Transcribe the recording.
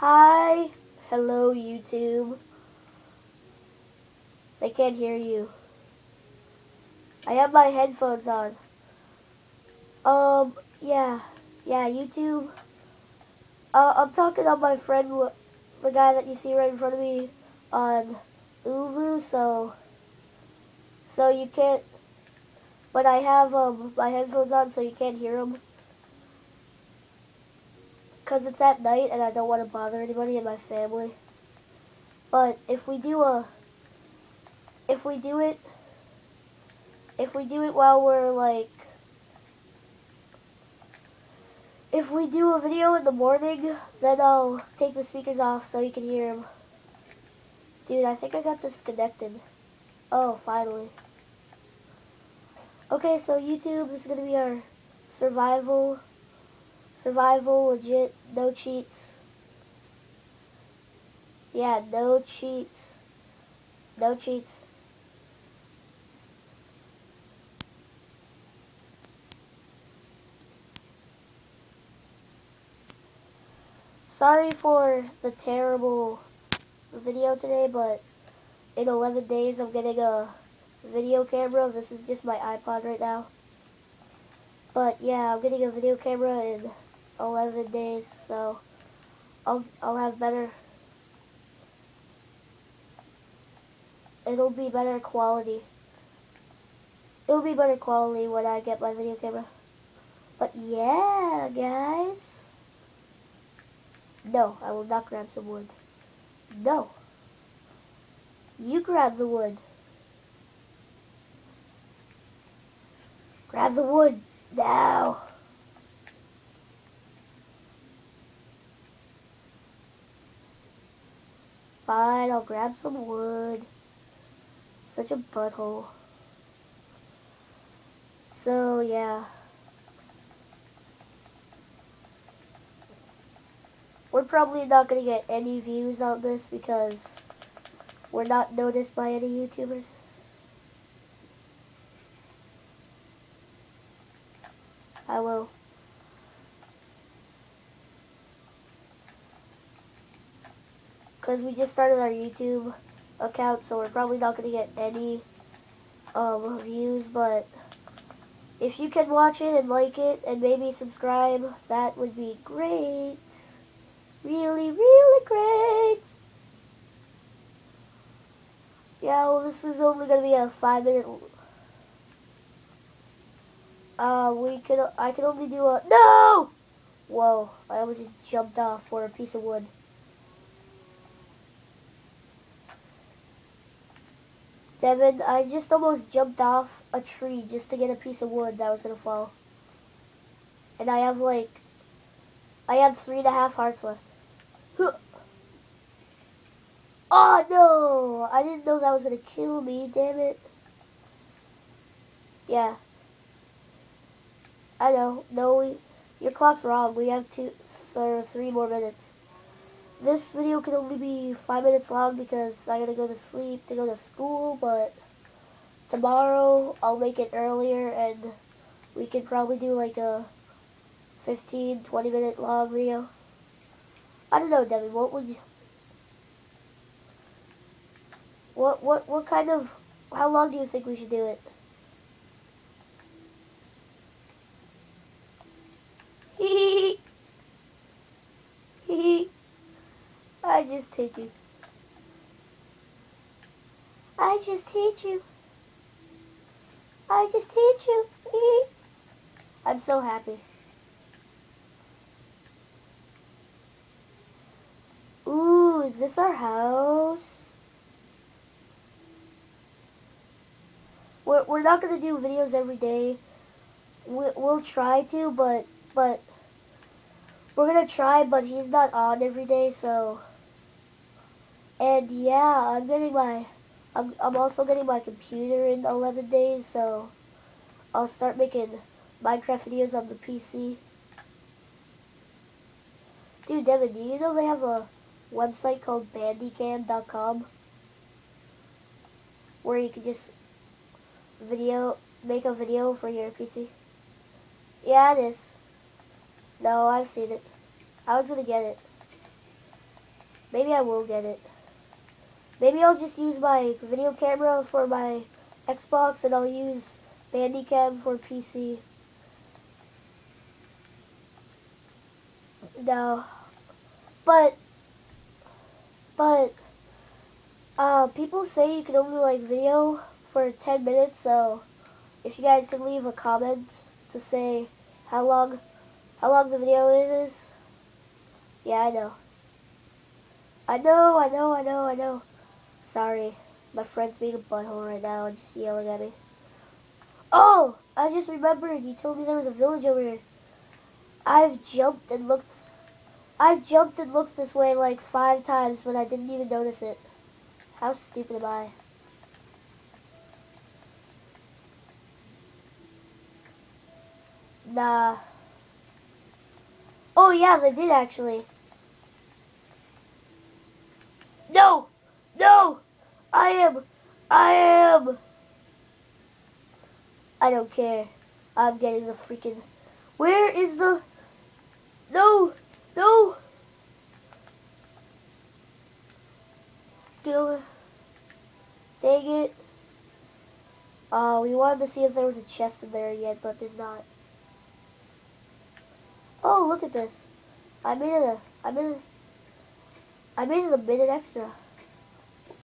Hi. Hello, YouTube. They can't hear you. I have my headphones on. Um, yeah. Yeah, YouTube. Uh, I'm talking on my friend, the guy that you see right in front of me on ooVoo, so, so you can't, but I have um, my headphones on so you can't hear them. Because it's at night and I don't want to bother anybody in my family. But if we do a, if we do it, if we do it while we're like, if we do a video in the morning, then I'll take the speakers off so you can hear them. Dude, I think I got disconnected. Oh, finally. Okay, so YouTube is going to be our survival, survival, legit, no cheats. Yeah, no cheats. No cheats. Sorry for the terrible video today, but in 11 days I'm getting a video camera. This is just my iPod right now. But yeah, I'm getting a video camera in 11 days, so I'll, I'll have better, it'll be better quality. It'll be better quality when I get my video camera. But yeah, guys. No, I will not grab some wood. No. You grab the wood. Grab the wood. Now. Fine, I'll grab some wood. Such a butthole. So, yeah. We're probably not going to get any views on this because we're not noticed by any YouTubers. I will. Because we just started our YouTube account, so we're probably not going to get any um, views, but if you can watch it and like it and maybe subscribe, that would be great really, really great. Yeah, well, this is only going to be a five minute. Uh, we could, I can only do a, no! Whoa, I almost just jumped off for a piece of wood. Devon, I just almost jumped off a tree just to get a piece of wood that was going to fall. And I have like, I have three and a half hearts left. Oh no! I didn't know that was gonna kill me, damn it. Yeah. I know. No, we, your clock's wrong. We have two, three more minutes. This video can only be five minutes long because I gotta go to sleep to go to school, but tomorrow I'll make it earlier and we can probably do like a 15, 20 minute long video. I don't know, Debbie, what would you... What, what, what kind of... How long do you think we should do it? Just hit you. I just hit you. I just hit you. I'm so happy. Ooh, is this our house? We're, we're not going to do videos every day. We, we'll try to, but, but, we're going to try, but he's not on every day, so, and yeah, I'm getting my, I'm, I'm also getting my computer in 11 days, so I'll start making Minecraft videos on the PC. Dude, Devon, do you know they have a website called bandicam.com where you can just video make a video for your PC. Yeah, it is. No, I've seen it. I was gonna get it. Maybe I will get it. Maybe I'll just use my video camera for my Xbox and I'll use Bandicam for PC. No. But, but, uh, people say you can only like video for 10 minutes, so if you guys could leave a comment to say how long, how long the video is. Yeah, I know. I know, I know, I know, I know. Sorry. My friend's being a butthole right now and just yelling at me. Oh! I just remembered. You told me there was a village over here. I've jumped and looked. I've jumped and looked this way like five times but I didn't even notice it. How stupid am I? Nah. Oh yeah, they did actually. No! No! I am! I am! I don't care. I'm getting the freaking... Where is the... No! No! Do Dang it. Uh, we wanted to see if there was a chest in there yet, but there's not. Oh, look at this. I made it a... I made it... I made it a minute extra.